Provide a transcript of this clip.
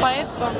поэтому